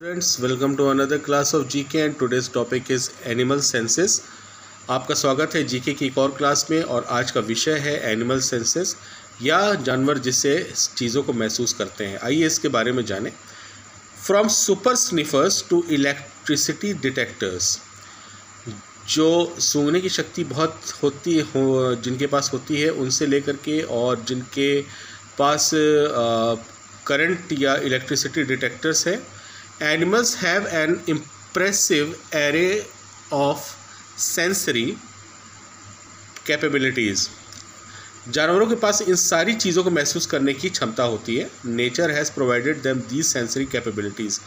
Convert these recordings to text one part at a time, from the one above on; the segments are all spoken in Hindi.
Friends welcome to another class of GK and today's topic is animal senses आपका स्वागत है जीके की एक और क्लास में और आज का विषय है एनिमल सेंसेस या जानवर जिससे चीज़ों को महसूस करते हैं। आइए इसके बारे में जानें। From super sniffers to electricity detectors जो सूंघने की शक्ति बहुत होती हो, जिनके पास होती है, उनसे लेकर के और जिनके पास करंट या इलेक्ट्रिसिटी डिटेक्टर्स है Animals have an impressive array of sensory capabilities. जानवरों के पास इन सारी चीज़ों को महसूस करने की क्षमता होती है। Nature has provided them these sensory capabilities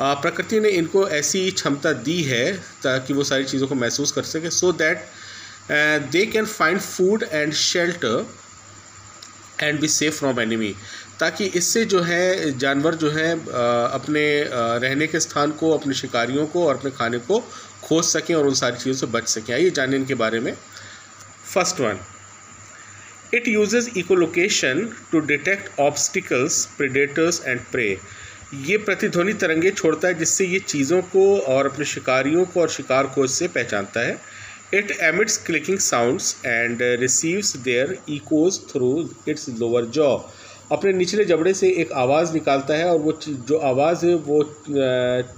प्रकृति ने इनको ऐसी क्षमता दी है ताकि वो सारी चीज़ों को महसूस कर सके। So that they can find food and shelter and be safe from enemy ताकि इससे जो है, जानवर जो है अपने रहने के स्थान को, अपने शिकारियों को और अपने खाने को खोज सकें और उन सारी चीज़ों से बच सकें। आइए जानें इनके बारे में। First one it uses echolocation to detect obstacles predators and prey ये प्रतिध्वनि तरंगे छोड़ता है, जिससे ये चीज़ों को और अपने शिकारियों को और शिकार खोज से पहचानता है। It emits clicking sounds and receives their echoes through its lower jaw अपने निचले जबड़े से एक आवाज़ निकालता है और वो जो आवाज़ है वो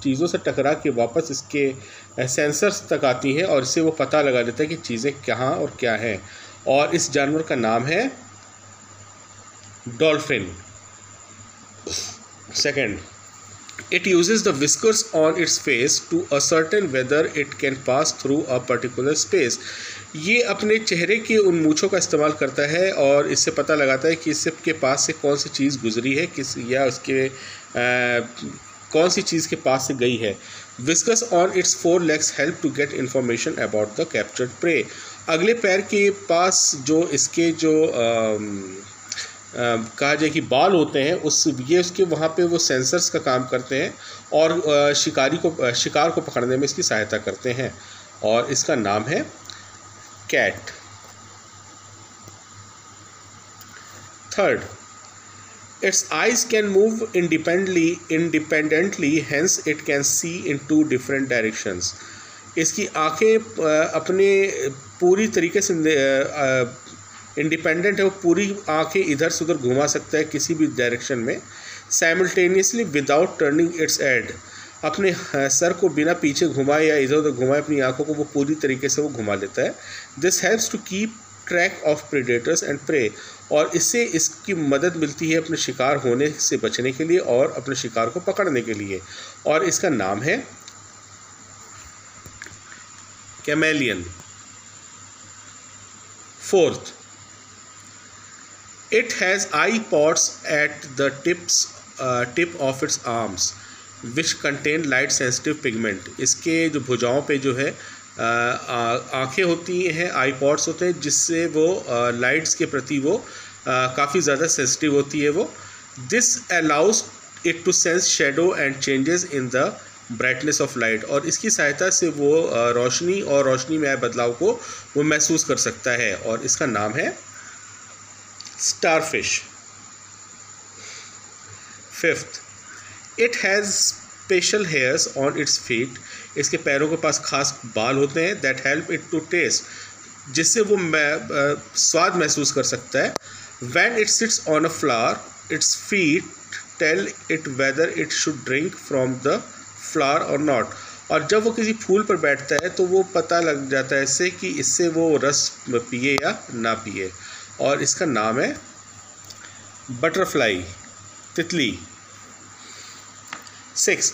चीज़ों से टकरा के वापस इसके सेंसर्स तक आती है और इससे वो पता लगा देता है कि चीज़ें कहाँ और क्या हैं। और इस जानवर का नाम है dolphin. Second. It uses the whiskers on its face to ascertain whether it can pass through a particular space. ये अपने चेहरे के उन मूछों का इस्तेमाल करता है और इससे पता लगाता है कि इससे के पास से कौन सी चीज़ गुजरी है किस या उसके आ, कौन सी चीज़ के पास से गई है। Whiskers on its four legs help to get information about the captured prey अगले पैर के पास जो इसके जो आ, कहा जाए कि बाल होते हैं, उस, ये उसके वहाँ पे वो सेंसर्स का काम करते हैं और शिकारी को शिकार को पकड़ने में इसकी सहायता करते हैं और इसका नाम है cat third its eyes can move independently independently hence it can see in two different directions इसकी आँखें अपने पूरी तरीके से इंडिपेंडेंट है, वो पूरी आँखें इधर से उधर घुमा सकता है किसी भी डायरेक्शन में simultaneously without turning its head अपने सर को बिना पीछे घुमाए या इधर उधर घुमाए अपनी आँखों को वो पूरी तरीके से वो घुमा लेता है। This helps to keep track of predators and prey और इससे इसकी मदद मिलती है अपने शिकार होने से बचने के लिए और अपने शिकार को पकड़ने के लिए। और इसका नाम है chameleon. Fourth It has eye pods at the tips uh, tip of its arms which contain light sensitive pigment. इसके जो भुजाओं पे जो है आँखें होती हैं आई पॉड्स होते हैं जिससे वो लाइट्स के प्रति वो काफ़ी ज़्यादा सेंसिटिव होती है वो। This allows it to sense shadow and changes in the brightness of light और इसकी सहायता से वो रोशनी और रोशनी में आए बदलाव को वो महसूस कर सकता है। और इसका नाम है starfish. Fifth, it has special hairs on its feet. इसके पैरों के पास खास बाल होते हैं that help it to taste जिससे वो स्वाद महसूस कर सकता है। When it sits on a flower its feet tell it whether it should drink from the flower और नॉट और जब वो किसी फूल पर बैठता है तो वो पता लग जाता है इससे कि इससे वो रस पिए या ना पिए। और इसका नाम है बटरफ्लाई, तितली। Six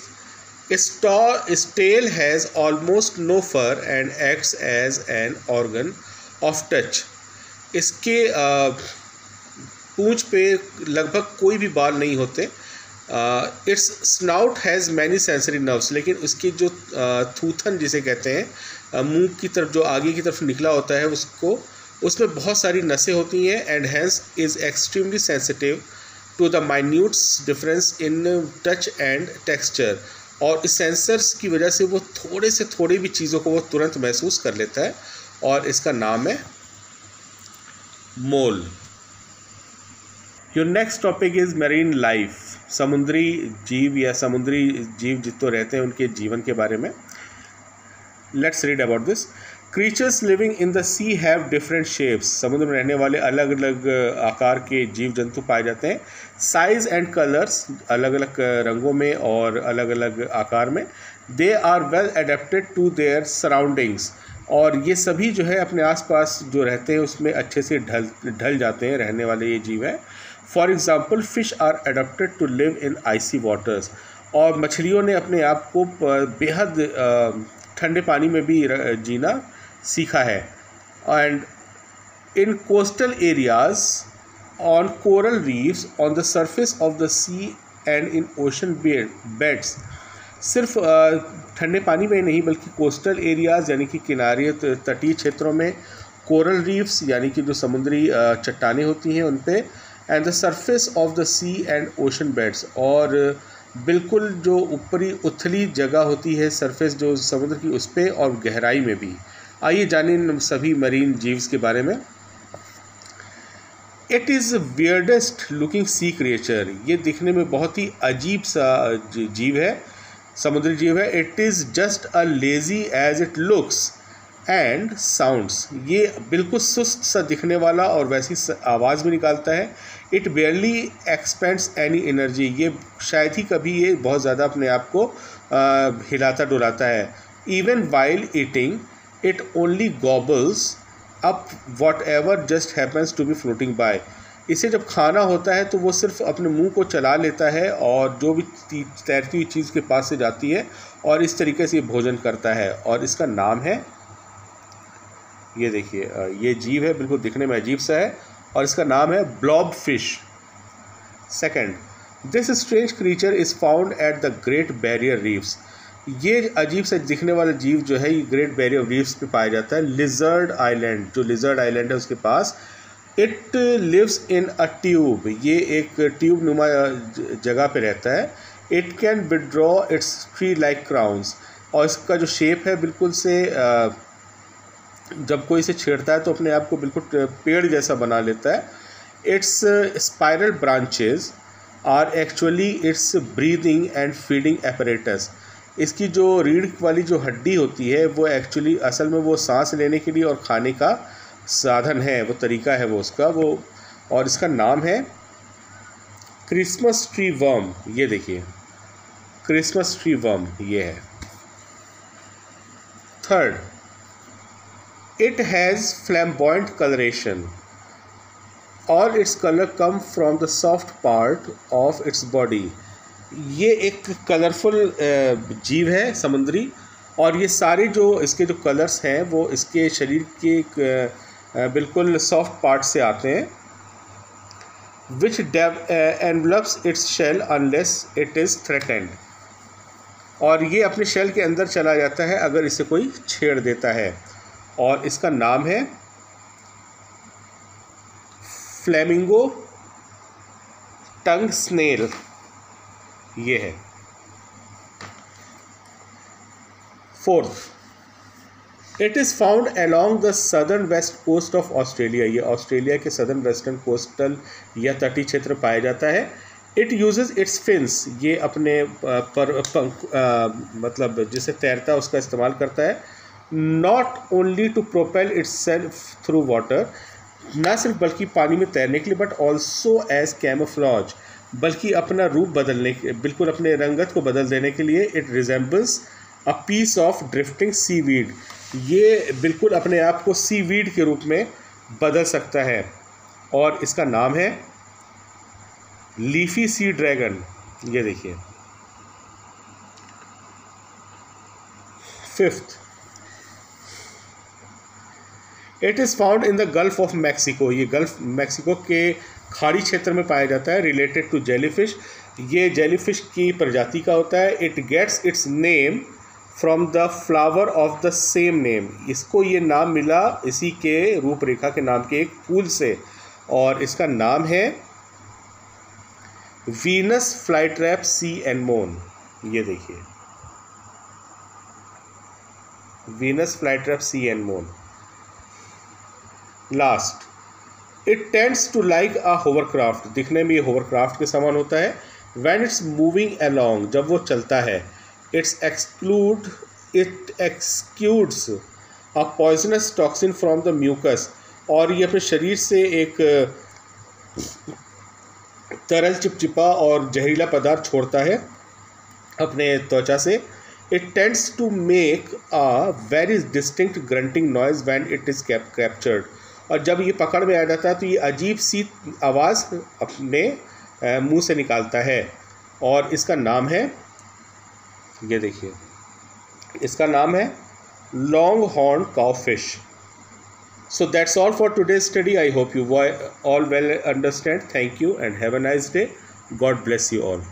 tail has almost no fur and acts as an organ of touch इसके पूंछ पे लगभग कोई भी बाल नहीं होते। Its snout has many sensory nerves लेकिन उसकी जो थूथन जिसे कहते हैं मुँह की तरफ़, जो आगे की तरफ़ निकला होता है, उसको उसमें बहुत सारी नसें होती हैं and hence is extremely sensitive to the minutes difference in touch and texture और इस सेंसर्स की वजह से वो थोड़े से थोड़ी भी चीज़ों को वो तुरंत महसूस कर लेता है और इसका नाम है mole. Your next topic is marine life समुद्री जीव या समुद्री जीव जितो रहते हैं उनके जीवन के बारे में। Let's read about this creatures living in the sea have different shapes समुद्र में रहने वाले अलग अलग आकार के जीव जंतु पाए जाते हैं। साइज़ एंड कलर्स अलग अलग रंगों में और अलग अलग आकार में। They are well adapted to their surroundings और ये सभी जो है अपने आसपास जो रहते हैं, उसमें अच्छे से ढल ढल जाते हैं, रहने वाले ये जीव हैं। For example fish are adapted to live in icy waters और मछलियों ने अपने आप को बेहद ठंडे पानी में भी जीना सीखा है। And in coastal areas on coral reefs on the surface of the sea and in ocean beds सिर्फ़ ठंडे पानी में नहीं, बल्कि कोस्टल एरियाज़ यानी कि किनारे तटीय क्षेत्रों में कोरल रीफ्स यानी कि जो समुद्री चट्टानें होती हैं उन पर and the surface of the sea and ocean beds और बिल्कुल जो ऊपरी, उथली जगह होती है सरफेस जो समुद्र की उस पर और गहराई में भी। आइए जानिए इन सभी मरीन जीव्स के बारे में। It is weirdest looking sea creature ये दिखने में बहुत ही अजीब सा जीव है, समुद्री जीव है। It is just a lazy as it looks and sounds ये बिल्कुल सुस्त सा दिखने वाला और वैसी आवाज़ भी निकालता है। It barely expends any energy ये शायद ही कभी ये बहुत ज़्यादा अपने आप को हिलाता डुलाता है। Even while eating it only gobbles up whatever just happens to be floating by इसे जब खाना होता है तो वो सिर्फ़ अपने मुँह को चला लेता है और जो भी तैरती हुई चीज़ के पास से जाती है और इस तरीके से ये भोजन करता है और इसका नाम है, ये देखिए ये जीव है, बिल्कुल दिखने में अजीब सा है और इसका नाम है blob fish. Second this strange creature is found at the Great Barrier Reefs ये अजीब से दिखने वाला जीव जो है, ये ग्रेट बैरियर रीफ्स पे पाया जाता है लिजर्ड आइलैंड जो लिजर्ड आइलैंड है, उसके पास it lives in a tube ये एक ट्यूब नुमा जगह पे रहता है। It can withdraw its tree like crowns और इसका जो शेप है, बिल्कुल से जब कोई इसे छेड़ता है तो अपने आप को बिल्कुल पेड़ जैसा बना लेता है। Its spiral branches are actually its breathing and feeding apparatus इसकी जो रीढ़ वाली जो हड्डी होती है, वो एक्चुअली असल में वो सांस लेने के लिए और खाने का साधन है, वो तरीका है वो उसका, वो और इसका नाम है क्रिसमस ट्री वर्म ये देखिए। क्रिसमस ट्री वर्म ये है। Third it has flamboyant coloration all its colour come from the soft part of its body ये एक कलरफुल जीव है, समुद्री, और ये सारे जो इसके जो कलर्स हैं, वो इसके शरीर के एक बिल्कुल सॉफ्ट पार्ट से आते हैं which envelops its shell unless it is threatened और ये अपने शेल के अंदर चला जाता है, अगर इसे कोई छेड़ देता है। और इसका नाम है फ्लेमिंगो टंग स्नेल ये है। Fourth it is found along the southern west coast of Australia ये ऑस्ट्रेलिया के सदर्न वेस्टर्न कोस्टल या तटीय क्षेत्र पाया जाता है। इट यूजेज इट्स फिन्स ये अपने पर, पंख मतलब जिसे तैरता है, उसका इस्तेमाल करता है। Not only to propel its self through water न सिर्फ़ बल्कि पानी में तैरने के लिए बट ऑल्सो एज कैमोफ्लॉज बल्कि अपना रूप बदलने के, बिल्कुल अपने रंगत को बदल देने के लिए it resembles a piece of drifting sea weed ये बिल्कुल अपने आप को सी वीड के रूप में बदल सकता है। और इसका नाम है लीफी सी ड्रैगन ये देखिए। Fifth it is found in the Gulf of Mexico ये गल्फ मैक्सिको के खाड़ी क्षेत्र में पाया जाता है रिलेटेड टू जेलीफिश ये जेलीफिश की प्रजाति का होता है. It gets its name from the flower of the same name इसको ये नाम मिला इसी के रूपरेखा के नाम के एक फूल से और इसका नाम है वीनस फ्लाइट्रैप सी एनमोन ये देखिए। Venus flytrap sea anemone last it tends to like a hovercraft दिखने में ये होवरक्राफ्ट के समान होता है। वैन इट्स मूविंग अलॉन्ग जब वो चलता है it's exclude it excludes a poisonous toxin from the mucus और ये अपने शरीर से एक, तरल चिपचिपा और जहरीला पदार्थ छोड़ता है अपने त्वचा से। It tends to make a very distinct grunting noise when it is captured और जब ये पकड़ में आ जाता है तो ये अजीब सी आवाज़ अपने मुँह से निकालता है। और इसका नाम है, ये देखिए, इसका नाम है long horn cowfish so that's all for today study I hope you all well understand thank you and have a nice day God bless you all